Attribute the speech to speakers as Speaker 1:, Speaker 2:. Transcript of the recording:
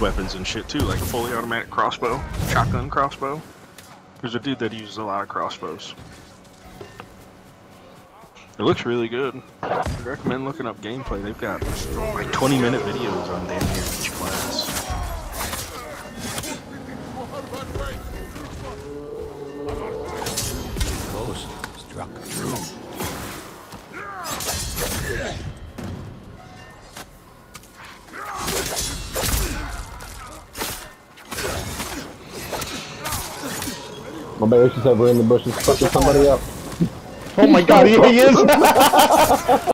Speaker 1: weapons and shit too, like a fully automatic crossbow, shotgun crossbow. There's a dude that uses a lot of crossbows. It looks really good. I recommend looking up gameplay. They've got like 20 minute videos on damn near each class.
Speaker 2: Ghost struck true.
Speaker 3: My bad, just said we're in the bushes fucking somebody up.
Speaker 4: Oh my god, he is!